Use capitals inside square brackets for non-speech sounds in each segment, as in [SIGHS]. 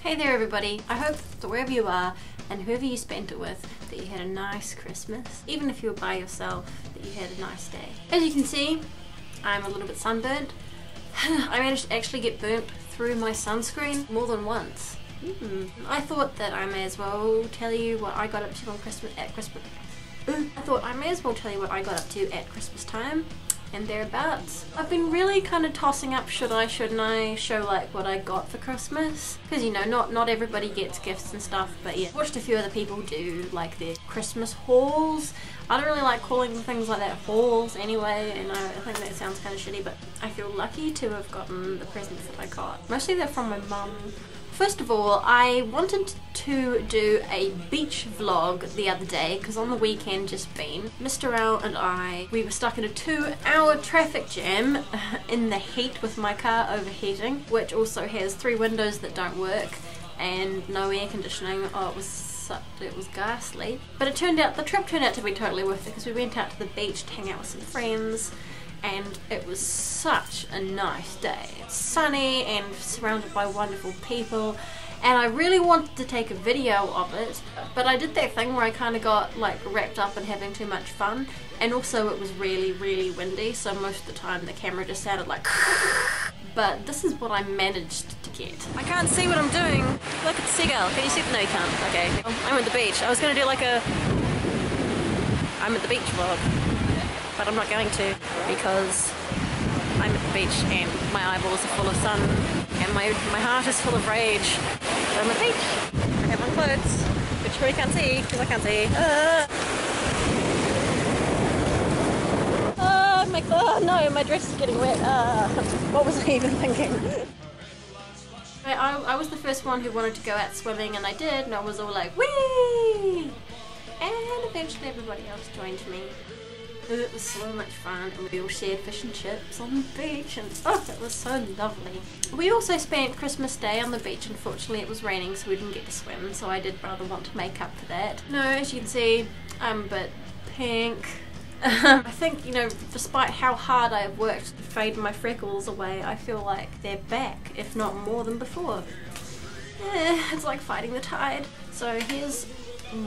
Hey there everybody. I hope that wherever you are and whoever you spent it with that you had a nice Christmas. Even if you were by yourself, that you had a nice day. As you can see, I'm a little bit sunburned. [SIGHS] I managed to actually get burnt through my sunscreen more than once. Mm. I thought that I may as well tell you what I got up to on Christmas at Christmas. I thought I may as well tell you what I got up to at Christmas time and thereabouts. I've been really kind of tossing up should I, shouldn't I show like what I got for Christmas because you know not not everybody gets gifts and stuff but yeah watched a few other people do like their Christmas hauls. I don't really like calling things like that hauls anyway and I, think that sounds kind of shitty but I feel lucky to have gotten the presents that I got. Mostly they're from my mum First of all, I wanted to do a beach vlog the other day because on the weekend just been, Mr. Owl and I, we were stuck in a two hour traffic jam [LAUGHS] in the heat with my car overheating, which also has three windows that don't work and no air conditioning. Oh, it was it was ghastly. But it turned out, the trip turned out to be totally worth it because we went out to the beach to hang out with some friends and it was such a nice day. It's sunny and surrounded by wonderful people and I really wanted to take a video of it but I did that thing where I kind of got like wrapped up in having too much fun and also it was really really windy so most of the time the camera just sounded like [LAUGHS] but this is what I managed to get. I can't see what I'm doing. Look at the seagull. Can you see? No you can't. Okay. I'm at the beach. I was to do like a I'm at the beach vlog but I'm not going to because I'm at the beach and my eyeballs are full of sun and my, my heart is full of rage. But I'm at the beach. I have on clothes, which you really can't see because I can't see. Ah. Oh, my, oh no, my dress is getting wet. Ah. What was I even thinking? I, I was the first one who wanted to go out swimming and I did and I was all like, wee! And eventually everybody else joined me. It was so much fun and we all shared fish and chips on the beach and oh it was so lovely. We also spent Christmas Day on the beach. Unfortunately it was raining so we didn't get to swim so I did rather want to make up for that. No as you can see I'm a bit pink. [LAUGHS] I think, you know, despite how hard I've worked to fade my freckles away, I feel like they're back, if not more than before. Yeah, it's like fighting the tide. So here's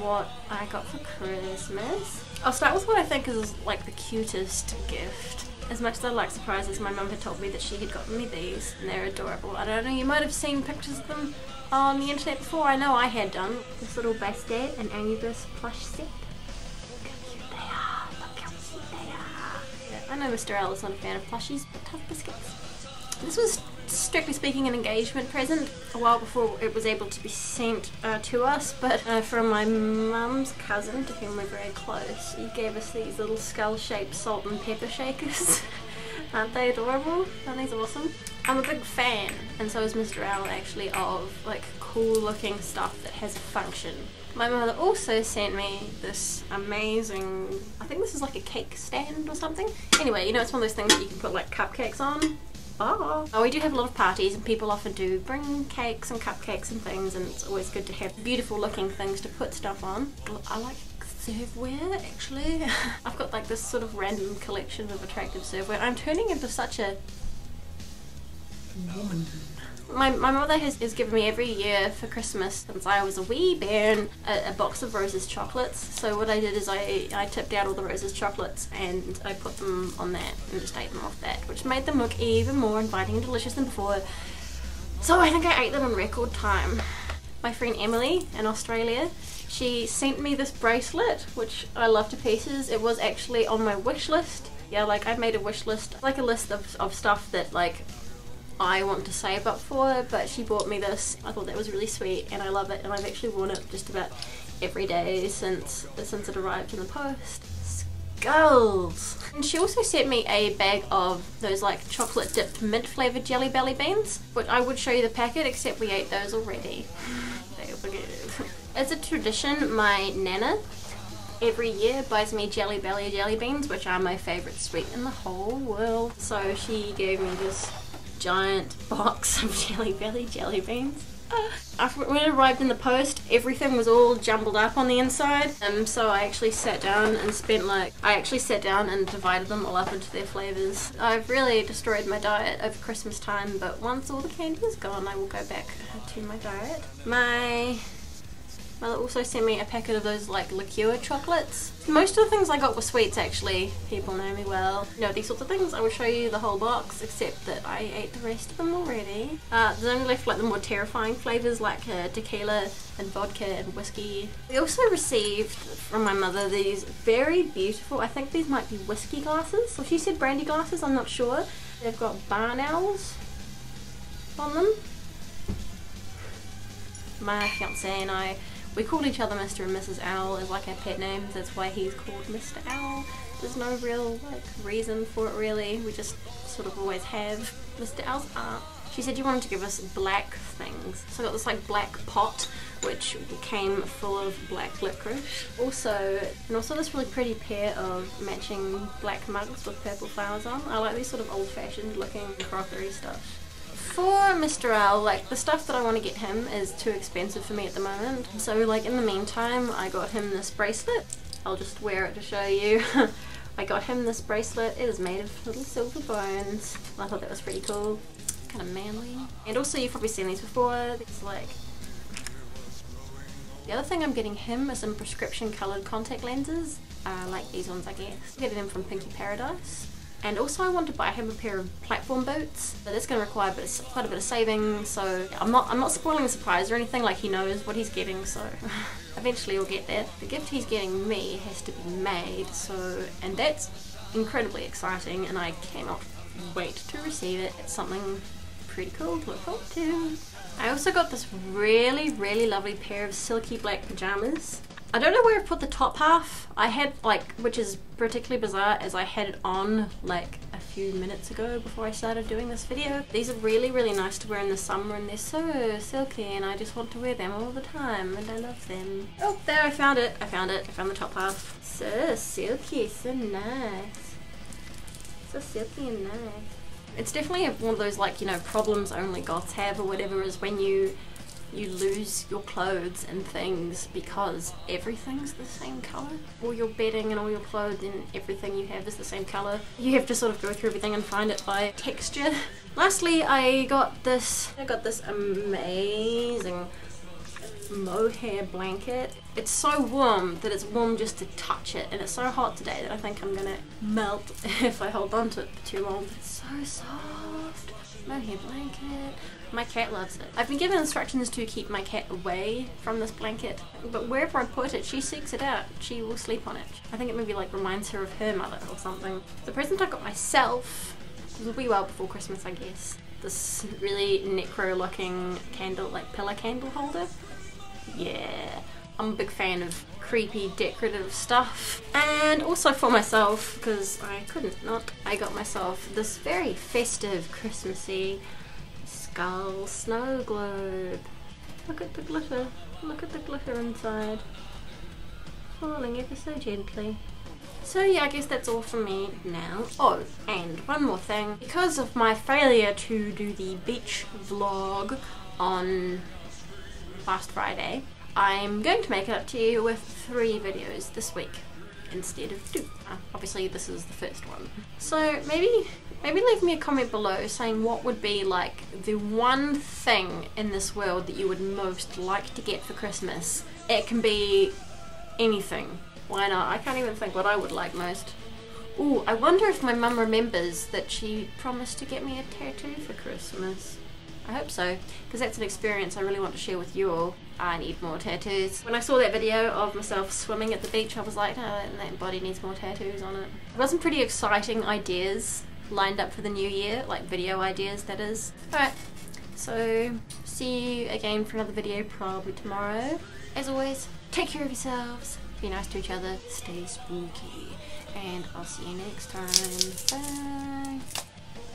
what I got for Christmas. I'll start with what I think is like the cutest gift. As much as I like surprises, my mum had told me that she had gotten me these and they're adorable. I don't know, you might have seen pictures of them on the internet before. I know I had done. This little Bastet and Anubis plush set. Look how cute they are. Look how cute they are. I know Mr. Owl is not a fan of plushies, but tough biscuits. This was strictly speaking an engagement present. A while before it was able to be sent uh, to us but uh, from my mum's cousin to whom we're very close he gave us these little skull shaped salt and pepper shakers. [LAUGHS] Aren't they adorable? Aren't these awesome? I'm a big fan and so is Mr. Owl actually of like cool looking stuff that has a function. My mother also sent me this amazing, I think this is like a cake stand or something. Anyway, you know it's one of those things that you can put like cupcakes on Oh. we do have a lot of parties and people often do bring cakes and cupcakes and things and it's always good to have beautiful looking things to put stuff on. I like serveware actually. [LAUGHS] I've got like this sort of random collection of attractive serveware. I'm turning into such a my, my mother has, has given me every year for Christmas since I was a wee bairn a, a, box of Roses chocolates. So what I did is I, I tipped out all the Roses chocolates and I put them on that and just ate them off that, which made them look even more inviting and delicious than before. So I think I ate them in record time. My friend Emily in Australia, she sent me this bracelet, which I love to pieces. It was actually on my wish list. Yeah, like I made a wish list, like a list of, of stuff that like I want to save up for but she bought me this. I thought that was really sweet and I love it and I've actually worn it just about every day since since it arrived in the post. Skulls! And she also sent me a bag of those like chocolate dipped mint flavoured jelly belly beans which I would show you the packet except we ate those already. [LAUGHS] As [LAUGHS] a tradition my nana every year buys me Jelly Belly jelly beans, which are my favourite sweet in the whole world. So she gave me this giant box [LAUGHS] of Jelly Belly jelly beans. After when it arrived in the post, everything was all jumbled up on the inside. Um, so I actually sat down and spent like, I actually sat down and divided them all up into their flavours. I've really destroyed my diet over Christmas time, but once all the candy is gone, I will go back to my diet. My Mother also sent me a packet of those like liqueur chocolates. Most of the things I got were sweets actually. People know me well. You know, these sorts of things. I will show you the whole box except that I ate the rest of them already. Uh, there's only left like the more terrifying flavours like uh, tequila and vodka and whiskey. We also received from my mother these very beautiful, I think these might be whiskey glasses. Or she said brandy glasses, I'm not sure. They've got barn owls on them. My fiance and I we called each other Mr. and Mrs. Owl as like our pet names. That's why he's called Mr. Owl. There's no real like reason for it really. We just sort of always have. Mr. Owl's art. She said you wanted to give us black things. So I got this like black pot which came full of black licorice. Also, and also this really pretty pair of matching black mugs with purple flowers on. I like these sort of old fashioned looking crockery stuff for Mr. Owl, like the stuff that I want to get him is too expensive for me at the moment. So like in the meantime, I got him this bracelet. I'll just wear it to show you. [LAUGHS] I got him this bracelet. It is made of little silver bones. I thought that was pretty cool. Kind of manly. And also you've probably seen these before. It's like the other thing I'm getting him is some prescription coloured contact lenses, uh, like these ones I guess. I'm getting them from Pinky Paradise. And also I want to buy him a pair of platform boots, but that's going to require a bit quite a bit of saving, so I'm not, I'm not spoiling the surprise or anything, like he knows what he's getting, so [LAUGHS] eventually he'll get that. The gift he's getting me has to be made, so, and that's incredibly exciting, and I cannot wait to receive it. It's something pretty cool to look forward to. I also got this really, really lovely pair of silky black pajamas. I don't know where I put the top half. I had like, which is particularly bizarre as I had it on like a few minutes ago before I started doing this video. These are really, really nice to wear in the summer and they're so silky and I just want to wear them all the time and I love them. Oh, there I found it. I found it. I found the top half. So silky, so nice. So silky and nice. It's definitely one of those like, you know, problems only goths have or whatever is when you you lose your clothes and things because everything's the same colour. All your bedding and all your clothes and everything you have is the same colour. You have to sort of go through everything and find it by texture. [LAUGHS] Lastly, I got this, I got this amazing mohair blanket. It's so warm that it's warm just to touch it and it's so hot today that I think I'm gonna melt [LAUGHS] if I hold on to it for too long. It's so soft. Mohair blanket. My cat loves it. I've been given instructions to keep my cat away from this blanket, but wherever I put it, she seeks it out. She will sleep on it. I think it maybe like reminds her of her mother or something. The present I got myself will be well before Christmas, I guess. This really necro looking candle, like pillar candle holder. Yeah. I'm a big fan of creepy decorative stuff. And also for myself, because I couldn't not, I got myself this very festive Christmassy skull snow globe. Look at the glitter. Look at the glitter inside. Falling ever so gently. So yeah, I guess that's all for me now. Oh, and one more thing. Because of my failure to do the beach vlog on last Friday, I'm going to make it up to you with three videos this week instead of two. Uh, obviously this is the first one. So maybe maybe leave me a comment below saying what would be like the one thing in this world that you would most like to get for Christmas. It can be anything. Why not? I can't even think what I would like most. Ooh, I wonder if my mum remembers that she promised to get me a tattoo for Christmas. I hope so, because that's an experience I really want to share with you all. I need more tattoos. When I saw that video of myself swimming at the beach, I was like, oh, that body needs more tattoos on it. It was some pretty exciting ideas lined up for the new year, like video ideas that is. Alright, so see you again for another video probably tomorrow. As always, take care of yourselves, be nice to each other, stay spooky, and I'll see you next time. Bye!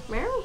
Meow.